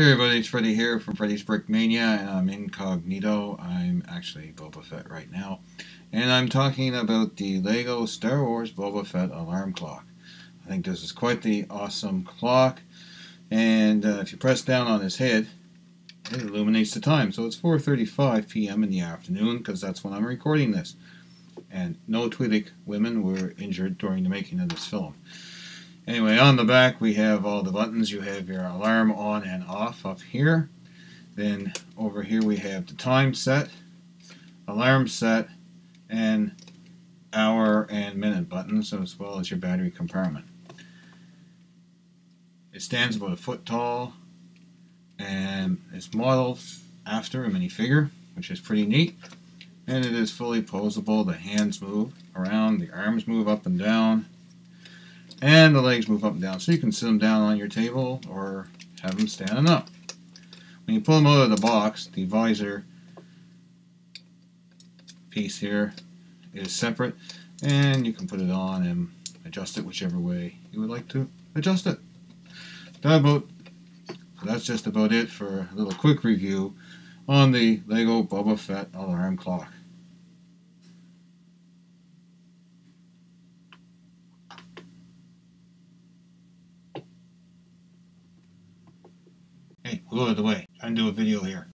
Hey everybody, it's Freddy here from Freddy's Brick Mania, and I'm incognito. I'm actually Boba Fett right now. And I'm talking about the LEGO Star Wars Boba Fett alarm clock. I think this is quite the awesome clock. And uh, if you press down on his head, it illuminates the time. So it's 4.35 p.m. in the afternoon, because that's when I'm recording this. And no Twi'lek women were injured during the making of this film. Anyway, on the back we have all the buttons. You have your alarm on and off up here. Then over here we have the time set, alarm set, and hour and minute buttons, as well as your battery compartment. It stands about a foot tall, and it's modeled after a minifigure, which is pretty neat. And it is fully posable. The hands move around, the arms move up and down, and the legs move up and down. So you can sit them down on your table or have them standing up. When you pull them out of the box, the visor piece here is separate and you can put it on and adjust it whichever way you would like to adjust it. That about, that's just about it for a little quick review on the LEGO Boba Fett alarm clock. Go out of the way. To do a video here.